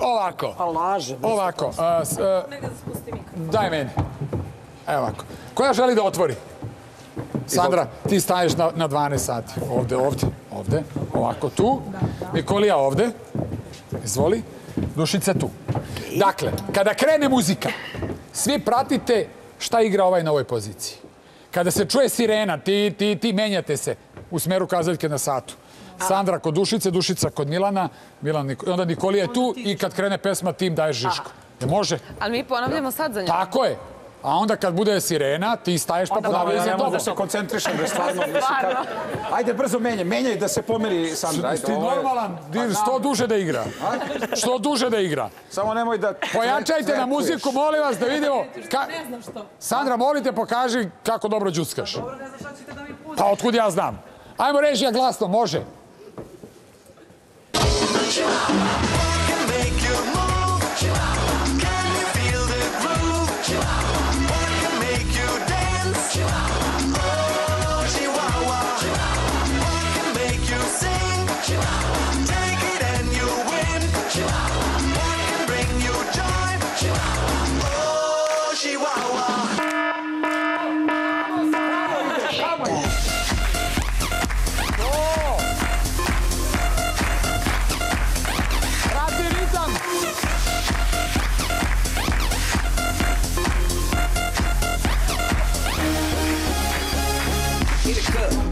Ovako. Pa laže. Ovako. a, s- a, daj meni. Evo ovako. Koja želi da otvori? Sandra, ti staješ na, na 12 sati. Ovde, ovde, ovde. Ovako tu. Nikolija ovde. Izvoli. Dušica tu. Dakle, kada krene muzika, svi pratite šta igra ovaj na ovoj poziciji. Kada se čuje sirena, ti, ti, ti menjate se u smeru kazaljke na satu. Sandra kod Dušice, Dušica kod Milana, Milan, onda Nikolija je tu i kad krene pesma tim daješ Žiško. Je može? Ali mi ponavljamo sad za njom. Tako je. A onda kad bude sirena, ti staješ pa Da, ponavljaj ja za ne mogu tobom. da se koncentrišem, stvarno. mislim, Stvarno. Ajde, brzo menjaj, menjaj da se pomeri Sandra. Ajde, Ti je- normalan, Pa znam. što duže da igra. Što duže da igra. Samo nemoj da... Pojačajte na muziku, molim vas, da vidimo. Ka... Sandra, molim te, pokaži kako dobro džuskaš. Pa otkud ja znam? Ajmo režija glasno, može. Thank you.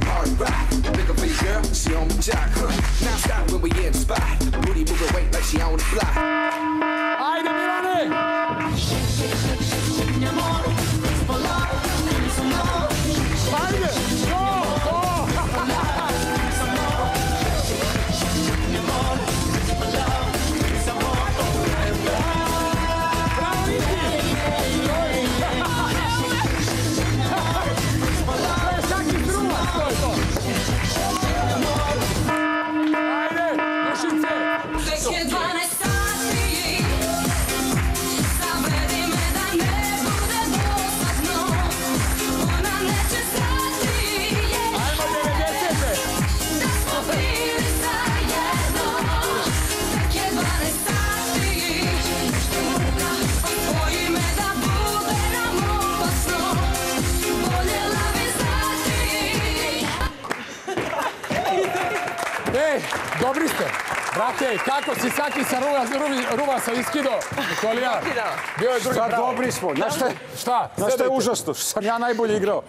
Hard rock. Pick up for your girl, she on the jock. Huh. Now stop when we in the spot. Booty moving weight like she on the block. Ej, dobri ste. Brate, kako si Saki sa ruva, ruvasa iskido? Nikolija, bio je drugi Sad dobri smo. Znaš šta je? Šta? Znaš šta je užasno? Što sam ja najbolje igrao.